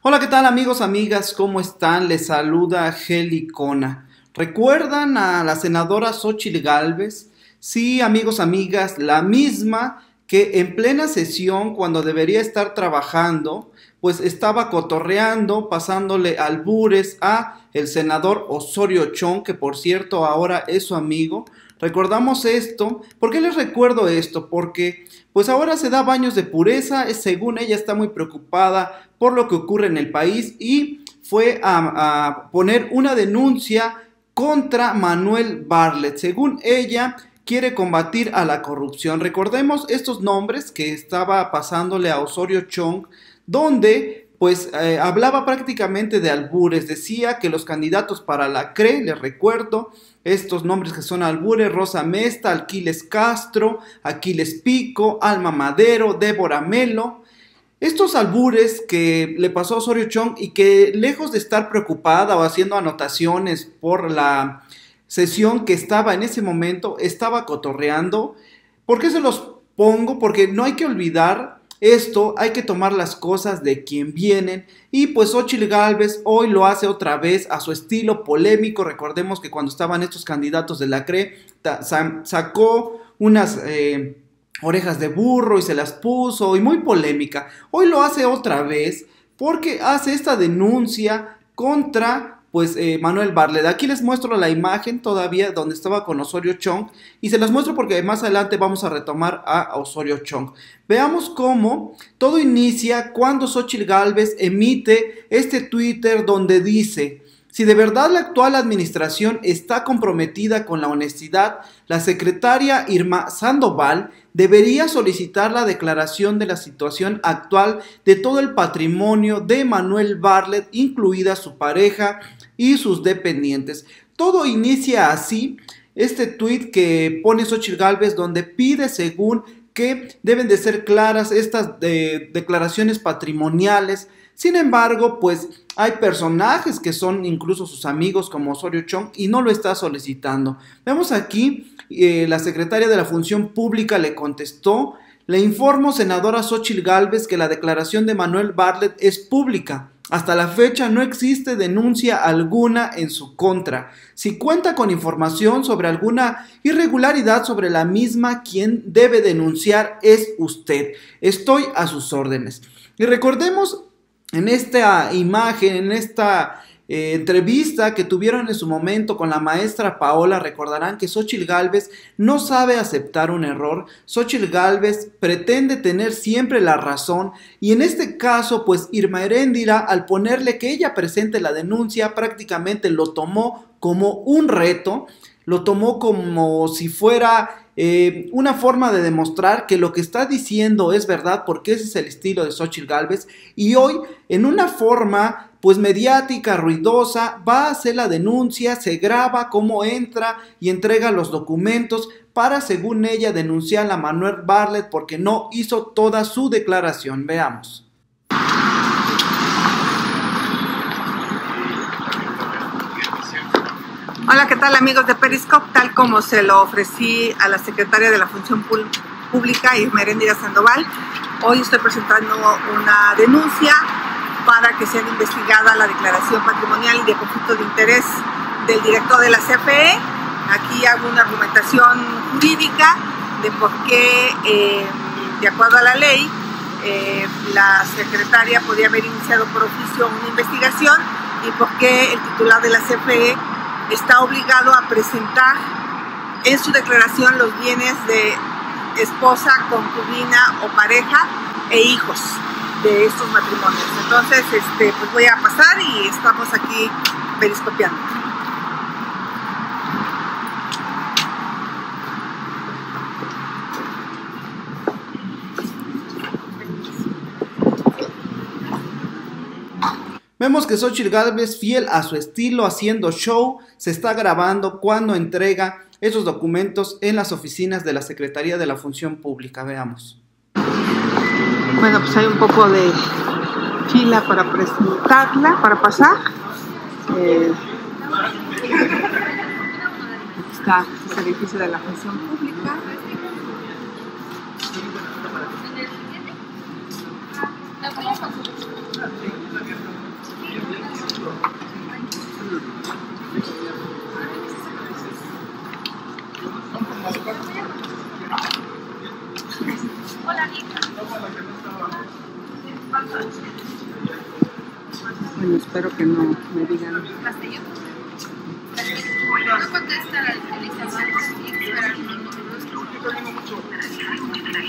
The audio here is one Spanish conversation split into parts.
Hola, ¿qué tal amigos, amigas? ¿Cómo están? Les saluda Helicona. ¿Recuerdan a la senadora Xochitl Galvez? Sí, amigos, amigas, la misma que en plena sesión, cuando debería estar trabajando, pues estaba cotorreando, pasándole albures a el senador Osorio Chong, que por cierto ahora es su amigo. Recordamos esto. ¿Por qué les recuerdo esto? Porque pues ahora se da baños de pureza, según ella está muy preocupada por lo que ocurre en el país y fue a, a poner una denuncia contra Manuel Barlet. Según ella, quiere combatir a la corrupción. Recordemos estos nombres que estaba pasándole a Osorio Chong, donde pues eh, hablaba prácticamente de albures, decía que los candidatos para la CRE, les recuerdo, estos nombres que son albures, Rosa Mesta, Aquiles Castro, Aquiles Pico, Alma Madero, Débora Melo, estos albures que le pasó a Osorio Chong y que lejos de estar preocupada o haciendo anotaciones por la sesión que estaba en ese momento, estaba cotorreando, ¿por qué se los pongo? Porque no hay que olvidar esto hay que tomar las cosas de quien vienen y pues Ochil Galvez hoy lo hace otra vez a su estilo polémico. Recordemos que cuando estaban estos candidatos de la CRE sacó unas eh, orejas de burro y se las puso y muy polémica. Hoy lo hace otra vez porque hace esta denuncia contra pues eh, Manuel Barlet. Aquí les muestro la imagen todavía donde estaba con Osorio Chong y se las muestro porque más adelante vamos a retomar a Osorio Chong. Veamos cómo todo inicia cuando Xochitl Galvez emite este Twitter donde dice si de verdad la actual administración está comprometida con la honestidad, la secretaria Irma Sandoval debería solicitar la declaración de la situación actual de todo el patrimonio de Manuel Barlet, incluida su pareja y sus dependientes. Todo inicia así, este tweet que pone Xochitl Galvez donde pide según que deben de ser claras estas eh, declaraciones patrimoniales sin embargo, pues hay personajes que son incluso sus amigos como Osorio Chong y no lo está solicitando. Vemos aquí, eh, la secretaria de la Función Pública le contestó, le informo, senadora Xochitl Galvez, que la declaración de Manuel Bartlett es pública. Hasta la fecha no existe denuncia alguna en su contra. Si cuenta con información sobre alguna irregularidad sobre la misma, quien debe denunciar es usted. Estoy a sus órdenes. Y recordemos en esta imagen, en esta eh, entrevista que tuvieron en su momento con la maestra Paola, recordarán que Xochitl Galvez no sabe aceptar un error. Xochitl Galvez pretende tener siempre la razón y en este caso, pues Irma Heréndira, al ponerle que ella presente la denuncia, prácticamente lo tomó como un reto, lo tomó como si fuera eh, una forma de demostrar que lo que está diciendo es verdad, porque ese es el estilo de Xochitl Galvez, y hoy, en una forma pues mediática, ruidosa, va a hacer la denuncia, se graba cómo entra y entrega los documentos para, según ella, denunciar a Manuel Barlet porque no hizo toda su declaración. Veamos. Hola, ¿qué tal amigos de Periscope? Tal como se lo ofrecí a la secretaria de la Función Pública, Ismerendira Sandoval, hoy estoy presentando una denuncia para que sea investigada la declaración patrimonial y de conflicto de interés del director de la CFE. Aquí hago una argumentación jurídica de por qué, eh, de acuerdo a la ley, eh, la secretaria podía haber iniciado por oficio una investigación y por qué el titular de la CFE está obligado a presentar en su declaración los bienes de esposa, concubina o pareja e hijos de estos matrimonios. Entonces, este, pues voy a pasar y estamos aquí periscopiando. Vemos que Xochitl Galvez, fiel a su estilo, haciendo show, se está grabando cuando entrega esos documentos en las oficinas de la Secretaría de la Función Pública. Veamos. Bueno, pues hay un poco de fila para presentarla, para pasar. Eh, está el edificio de la Función Pública. Bueno, espero que no me digan. No contesta la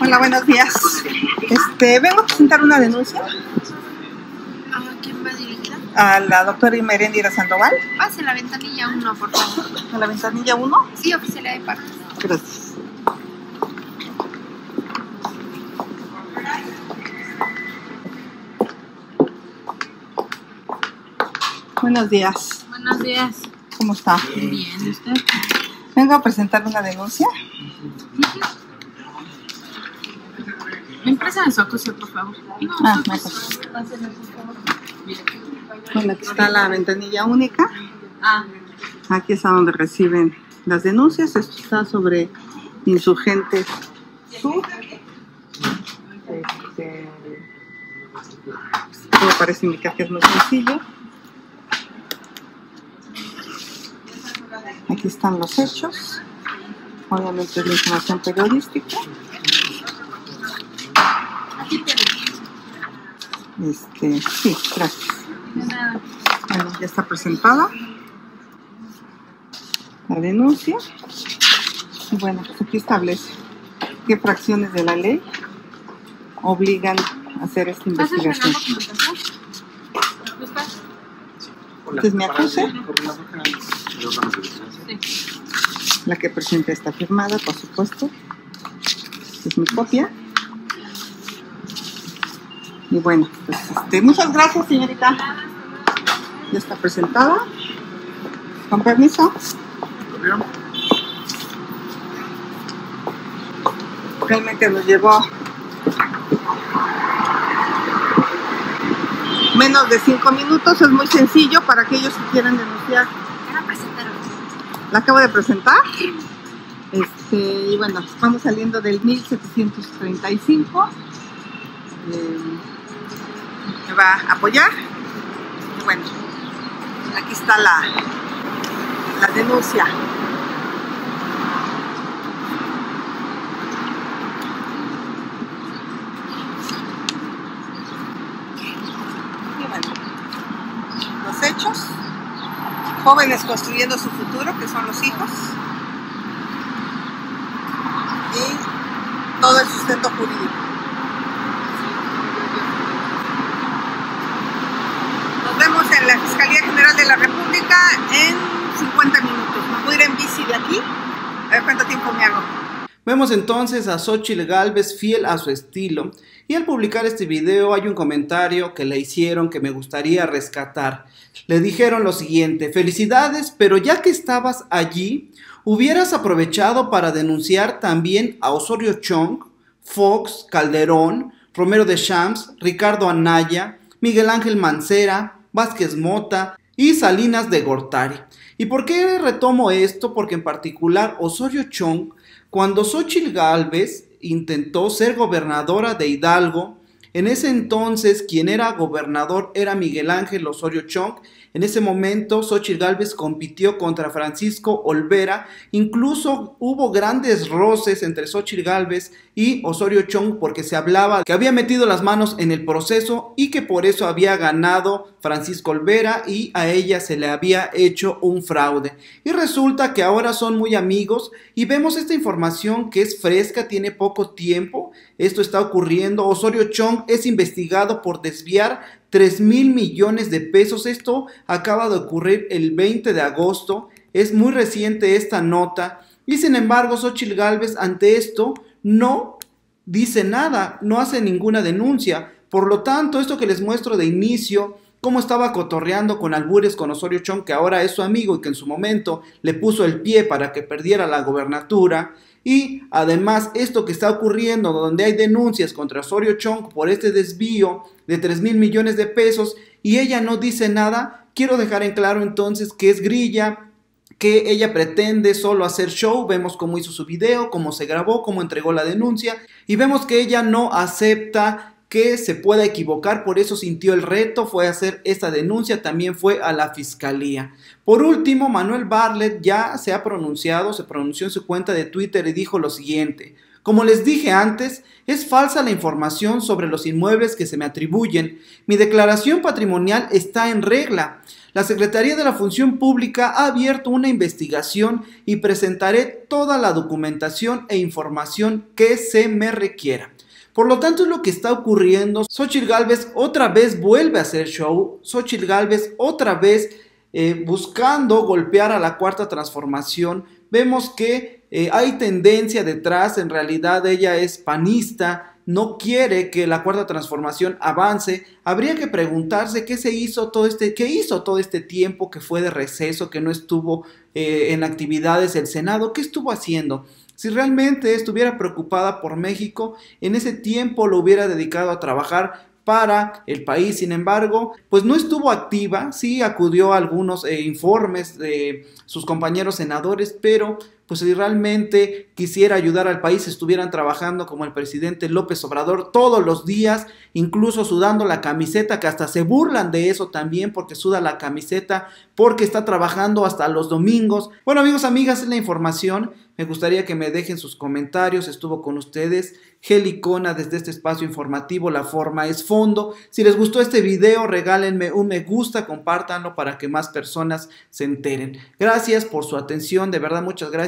Hola, buenos días. Este, vengo a presentar una denuncia ¿A quién va dirigida? a la doctora Imerendira Sandoval, Pase la ventanilla 1, por favor. a la ventanilla 1. Sí, oficialidad de parte. Gracias. Buenos días, Buenos días. ¿cómo está? Bien, ¿usted? Vengo a presentar una denuncia. ¿Me empresa su acusación, por favor? No, Ah, mejor. Bueno, aquí está la ventanilla única. Ah, Aquí está donde reciben las denuncias. Esto está sobre insurgentes sur. Este, todo parece indicar que es muy sencillo. Aquí están los hechos. Obviamente es la información periodística. Este, sí, gracias. Bueno, ya está presentada la denuncia. Y bueno, pues aquí establece qué fracciones de la ley obligan a hacer esta ¿Vas a llenar investigación. Entonces me acuse, Sí. la que presenta está firmada, por supuesto. Es mi copia. Y bueno, pues este, muchas gracias, señorita. Ya está presentada. Con permiso. Realmente nos llevó menos de cinco minutos. Es muy sencillo para aquellos que quieran denunciar. Presentar La acabo de presentar. Este, y bueno, vamos saliendo del 1735. Eh, me va a apoyar. Y bueno, aquí está la, la denuncia. Y bueno, los hechos jóvenes construyendo su futuro, que son los hijos, y todo el sustento jurídico. Nos vemos en la Fiscalía General de la República en 50 minutos. Me voy a ir en bici de aquí, a ver cuánto tiempo me hago. Vemos entonces a Xochitl Galvez fiel a su estilo y al publicar este video hay un comentario que le hicieron que me gustaría rescatar. Le dijeron lo siguiente, felicidades, pero ya que estabas allí, hubieras aprovechado para denunciar también a Osorio Chong, Fox, Calderón, Romero de Champs, Ricardo Anaya, Miguel Ángel Mancera, Vázquez Mota y Salinas de Gortari. ¿Y por qué retomo esto? Porque en particular Osorio Chong cuando Xochitl Gálvez intentó ser gobernadora de Hidalgo, en ese entonces quien era gobernador era Miguel Ángel Osorio Chong. En ese momento Xochitl Gálvez compitió contra Francisco Olvera. Incluso hubo grandes roces entre Xochitl Gálvez y Osorio Chong porque se hablaba que había metido las manos en el proceso y que por eso había ganado Francisco Olvera y a ella se le había hecho un fraude. Y resulta que ahora son muy amigos y vemos esta información que es fresca, tiene poco tiempo. Esto está ocurriendo. Osorio Chong es investigado por desviar 3 mil millones de pesos. Esto acaba de ocurrir el 20 de agosto. Es muy reciente esta nota. Y sin embargo, Xochitl Galvez ante esto no dice nada, no hace ninguna denuncia. Por lo tanto, esto que les muestro de inicio, cómo estaba cotorreando con albures con Osorio Chong, que ahora es su amigo y que en su momento le puso el pie para que perdiera la gobernatura. Y además esto que está ocurriendo, donde hay denuncias contra Osorio Chong por este desvío de 3 mil millones de pesos y ella no dice nada, quiero dejar en claro entonces que es grilla, que ella pretende solo hacer show, vemos cómo hizo su video, cómo se grabó, cómo entregó la denuncia y vemos que ella no acepta que se pueda equivocar, por eso sintió el reto, fue a hacer esta denuncia, también fue a la fiscalía. Por último, Manuel Barlet ya se ha pronunciado, se pronunció en su cuenta de Twitter y dijo lo siguiente, Como les dije antes, es falsa la información sobre los inmuebles que se me atribuyen. Mi declaración patrimonial está en regla. La Secretaría de la Función Pública ha abierto una investigación y presentaré toda la documentación e información que se me requiera. Por lo tanto, es lo que está ocurriendo. Xochitl Galvez otra vez vuelve a hacer show. Xochitl Galvez otra vez eh, buscando golpear a la cuarta transformación. Vemos que eh, hay tendencia detrás, en realidad ella es panista, no quiere que la cuarta transformación avance, habría que preguntarse qué se hizo todo este, qué hizo todo este tiempo que fue de receso, que no estuvo eh, en actividades el Senado, qué estuvo haciendo. Si realmente estuviera preocupada por México, en ese tiempo lo hubiera dedicado a trabajar para el país. Sin embargo, pues no estuvo activa, sí acudió a algunos eh, informes de sus compañeros senadores, pero pues si realmente quisiera ayudar al país, estuvieran trabajando como el presidente López Obrador todos los días, incluso sudando la camiseta, que hasta se burlan de eso también, porque suda la camiseta, porque está trabajando hasta los domingos. Bueno amigos, amigas, es la información. Me gustaría que me dejen sus comentarios. Estuvo con ustedes Gelicona desde este espacio informativo. La forma es fondo. Si les gustó este video, regálenme un me gusta, compártanlo para que más personas se enteren. Gracias por su atención. De verdad, muchas